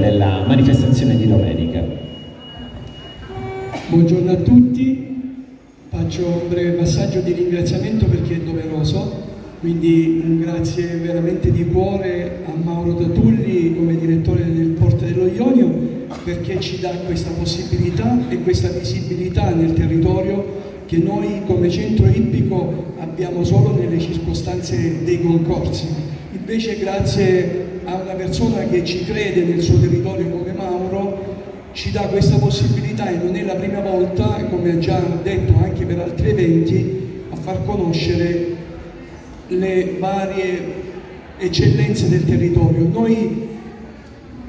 nella manifestazione di domenica. Buongiorno a tutti, faccio un breve passaggio di ringraziamento perché è doveroso, quindi un grazie veramente di cuore a Mauro Tatulli come direttore del Porto dello Ionio perché ci dà questa possibilità e questa visibilità nel territorio che noi come centro ippico abbiamo solo nelle circostanze dei concorsi. Invece grazie a una persona che ci crede nel suo territorio come Mauro, ci dà questa possibilità e non è la prima volta, come ha già detto anche per altri eventi, a far conoscere le varie eccellenze del territorio. Noi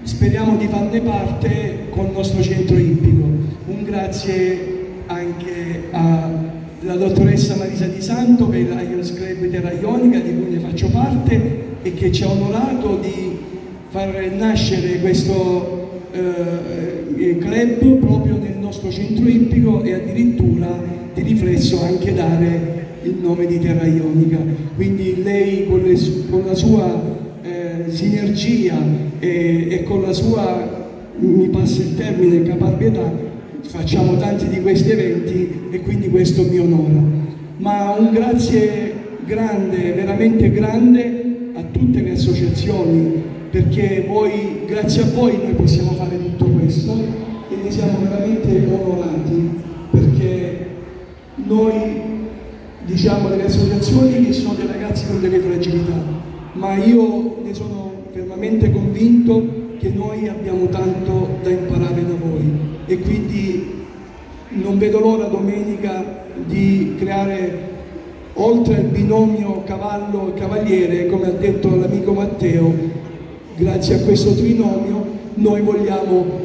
speriamo di farne parte con il nostro centro ippico. Un grazie anche alla dottoressa Marisa Di Santo per il Lions Club Terra Ionica di cui ne faccio parte e che ci ha onorato di far nascere questo eh, club proprio nel nostro centro ippico e addirittura di riflesso anche dare il nome di Terra Ionica. Quindi lei con, le, con la sua eh, sinergia e, e con la sua, mi passa il termine, caparbietà, facciamo tanti di questi eventi e quindi questo mi onora. Ma un grazie grande, veramente grande tutte le associazioni perché voi, grazie a voi noi possiamo fare tutto questo e ne siamo veramente onorati perché noi diciamo delle associazioni che sono dei ragazzi con delle fragilità, ma io ne sono fermamente convinto che noi abbiamo tanto da imparare da voi. E quindi non vedo l'ora domenica di creare oltre al binomio cavallo e cavaliere, come ha detto l'amico Matteo, grazie a questo trinomio noi vogliamo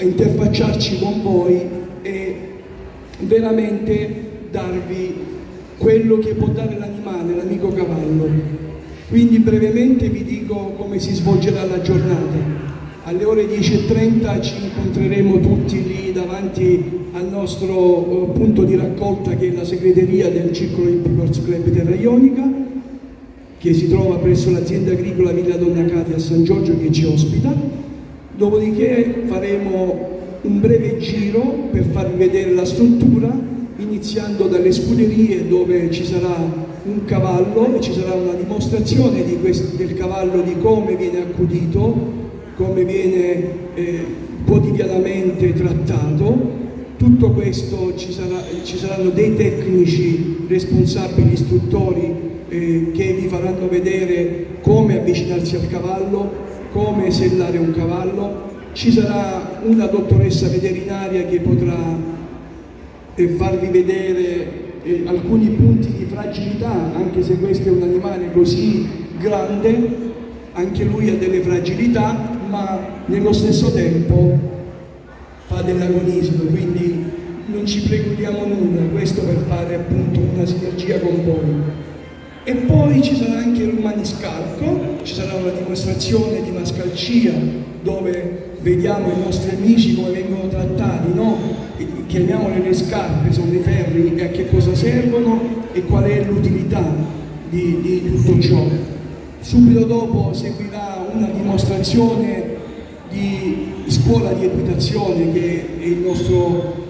interfacciarci con voi e veramente darvi quello che può dare l'animale, l'amico cavallo. Quindi brevemente vi dico come si svolgerà la giornata. Alle ore 10.30 ci incontreremo tutti lì davanti al nostro uh, punto di raccolta che è la segreteria del Circolo Ippico Club Terra Ionica che si trova presso l'azienda agricola Villa Donna Cati a San Giorgio che ci ospita. Dopodiché faremo un breve giro per farvi vedere la struttura iniziando dalle scuderie dove ci sarà un cavallo e ci sarà una dimostrazione di del cavallo di come viene accudito come viene eh, quotidianamente trattato. Tutto questo ci, sarà, ci, saranno dei tecnici responsabili, istruttori eh, che vi faranno vedere come avvicinarsi al cavallo, come sellare un cavallo. Ci sarà una dottoressa veterinaria che potrà eh, farvi vedere eh, alcuni punti di fragilità, anche se questo è un animale così grande, anche lui ha delle fragilità, ma nello stesso tempo fa dell'agonismo, quindi non ci precludiamo nulla, questo per fare appunto una sinergia con voi. E poi ci sarà anche il maniscalco, ci sarà una dimostrazione di mascalcia dove vediamo i nostri amici come vengono trattati, no? chiamiamole le scarpe, sono dei ferri e a che cosa servono e qual è l'utilità di, di tutto ciò. Subito dopo seguirà una dimostrazione di scuola di equitazione che è nostro,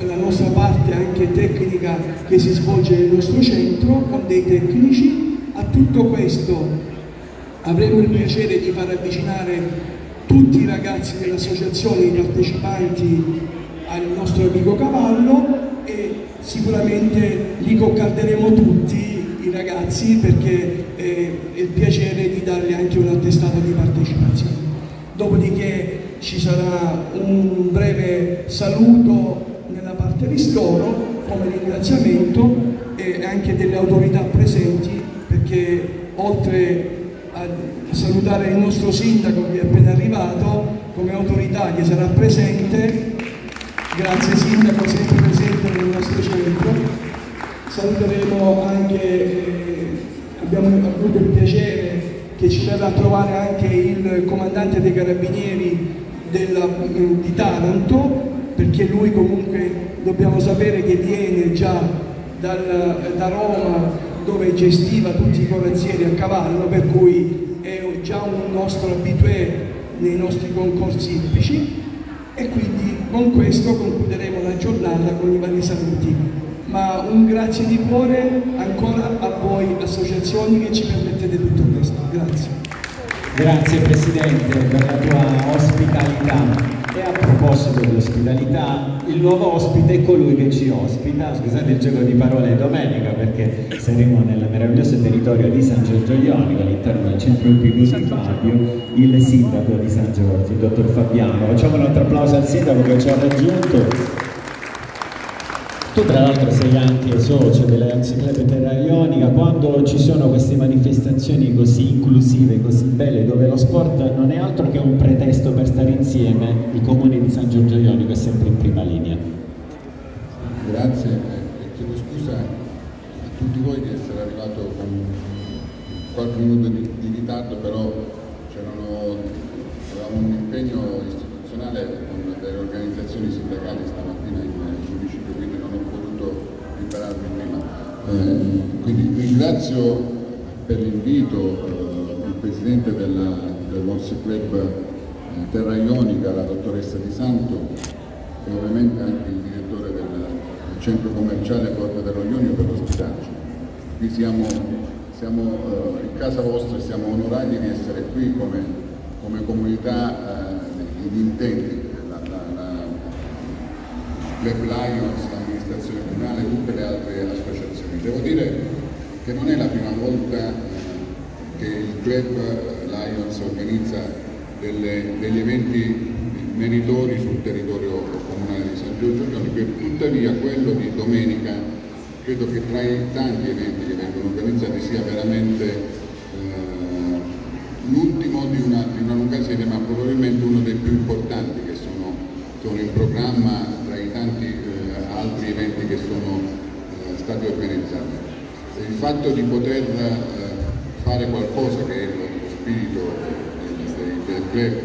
la nostra parte anche tecnica che si svolge nel nostro centro con dei tecnici. A tutto questo avremo il piacere di far avvicinare tutti i ragazzi dell'associazione, i partecipanti al nostro amico cavallo e sicuramente li coccarderemo tutti i ragazzi perché è il piacere di dargli anche un attestato di partecipazione. Dopodiché ci sarà un breve saluto nella parte ristoro come ringraziamento e anche delle autorità presenti perché oltre a salutare il nostro sindaco che è appena arrivato come autorità che sarà presente grazie sindaco sempre presente nel nostro centro saluteremo anche, eh, abbiamo avuto il piacere che ci verrà a trovare anche il comandante dei carabinieri della, di Taranto, perché lui comunque dobbiamo sapere che viene già dal, da Roma dove gestiva tutti i corazzieri a cavallo, per cui è già un nostro abitué nei nostri concorsi ippici e quindi con questo concluderemo la giornata con i vari saluti. Ma un grazie di cuore ancora a voi associazioni che ci permettete tutto questo. Grazie. Grazie Presidente per la tua ospitalità. E a proposito di ospitalità, il nuovo ospite è colui che ci ospita, scusate il gioco di parole domenica perché saremo nel meraviglioso territorio di San Giorgio Ionico all'interno del centro ippico di Fabio, il sindaco di San Giorgio, il dottor Fabiano. Facciamo un altro applauso al sindaco che ci ha raggiunto. Tu tra l'altro sei anche socio della Club Terra Ionica, quando ci sono queste manifestazioni così inclusive, così belle, dove lo sport non è altro che un pretesto per stare insieme, il comune di San Giorgio Ionico è sempre in prima linea. Grazie e chiedo scusa a tutti voi di essere arrivato con qualche minuto di, di ritardo, però avevamo un impegno istituzionale con delle organizzazioni sindacali stamattina in municipio, quindi non liberarmi prima. Eh, quindi ringrazio per l'invito eh, il Presidente della, del Volse Club eh, Terra Ionica, la dottoressa Di Santo e ovviamente anche il direttore del, del centro commerciale Porta dello Ionio per l'ospitaggio. Qui siamo, siamo eh, in casa vostra e siamo onorati di essere qui come, come comunità eh, di intenti Club Lions, l'amministrazione comunale e tutte le altre associazioni. Devo dire che non è la prima volta che il Club Lions organizza delle, degli eventi meritori sul territorio comunale di San Giorgio Ionico, tuttavia quello di domenica credo che tra i tanti eventi che vengono organizzati sia veramente eh, l'ultimo di una, di una lunga serie, ma probabilmente uno dei più importanti che sono, sono in programma tanti eh, altri eventi che sono eh, stati organizzati. Il fatto di poter eh, fare qualcosa che è lo spirito del, del club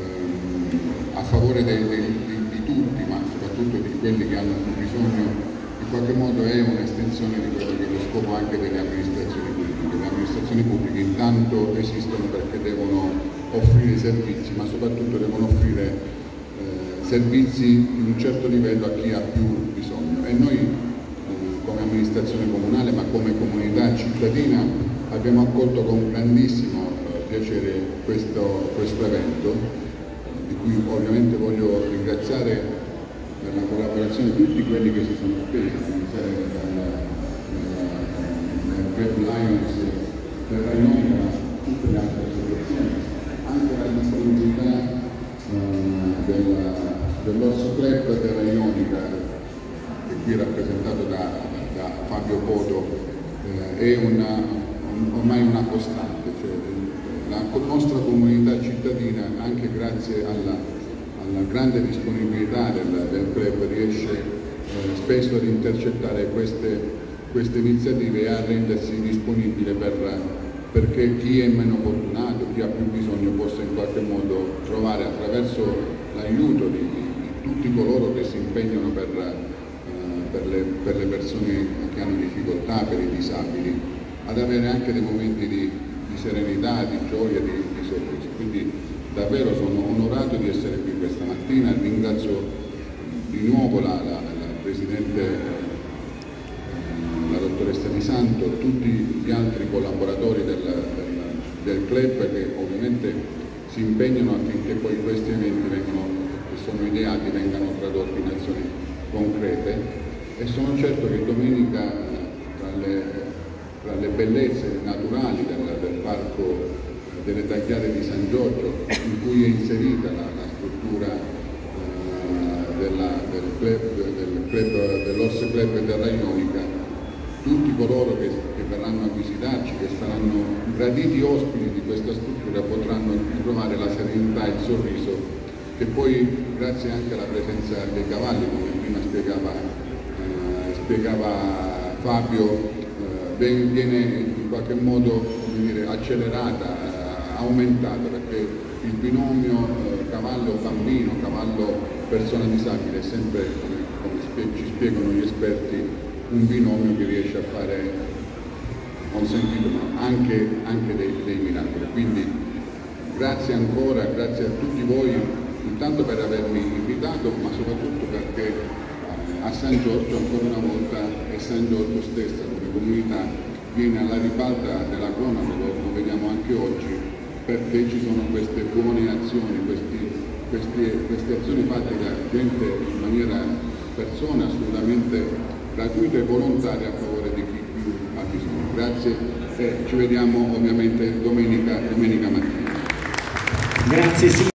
ehm, a favore dei, dei, di, di, tutti, ma soprattutto di quelli che hanno bisogno, in qualche modo è un'estensione di quello che è lo scopo anche delle amministrazioni pubbliche. Le amministrazioni pubbliche intanto esistono perché devono offrire servizi, ma soprattutto devono offrire servizi in un certo livello a chi ha più bisogno. E noi eh, come amministrazione comunale ma come comunità cittadina abbiamo accolto con grandissimo eh, piacere questo, questo evento di cui ovviamente voglio ringraziare per la collaborazione tutti quelli che si sono spesi Club Lions per la Ionica tutte le altre associazioni anche la disponibilità eh, dell'Orso Club Terra Ionica, che qui rappresentato da, da Fabio Poto, eh, è una, un, ormai una costante. Cioè, la nostra comunità cittadina, anche grazie alla, alla grande disponibilità del, del club, riesce eh, spesso ad intercettare queste, queste, iniziative e a rendersi disponibile per, perché chi è meno fortunato, chi ha più bisogno possa in qualche modo trovare attraverso l'aiuto di, tutti coloro che si impegnano per, eh, per, le, per, le, persone che hanno difficoltà, per i disabili, ad avere anche dei momenti di, di serenità, di gioia, di, di sorriso. Quindi davvero sono onorato di essere qui questa mattina, ringrazio di nuovo la, la, la Presidente, eh, la dottoressa Di Santo, tutti gli altri collaboratori del, del, del club che ovviamente si impegnano affinché poi questi eventi vengano sono ideati vengano tradotti in azioni concrete. E sono certo che domenica tra le, tra le bellezze naturali del, del, parco delle tagliate di San Giorgio in cui è inserita la, la struttura eh, della, del club, del club, dell'Orse Club Terra Ionica tutti coloro che, che, verranno a visitarci, che saranno graditi ospiti di questa struttura potranno ritrovare la serenità e il sorriso che poi grazie anche alla presenza dei cavalli, come prima spiegava, eh, spiegava Fabio, eh, viene in qualche modo dire, accelerata, eh, aumentata, perché il binomio eh, cavallo-bambino, cavallo-persona disabile è sempre, come, come ci spiegano gli esperti, un binomio che riesce a fare consentito anche, anche dei, dei miracoli. Quindi grazie ancora, grazie a tutti voi intanto per avermi invitato ma soprattutto perché a San Giorgio ancora una volta è San Giorgio stessa come comunità viene alla ribalta della cronaca, lo vediamo anche oggi, perché ci sono queste buone azioni, questi, questi, queste azioni fatte da gente in maniera persone assolutamente gratuite e volontarie a favore di chi più ha bisogno. Grazie e ci vediamo ovviamente domenica, domenica mattina. Grazie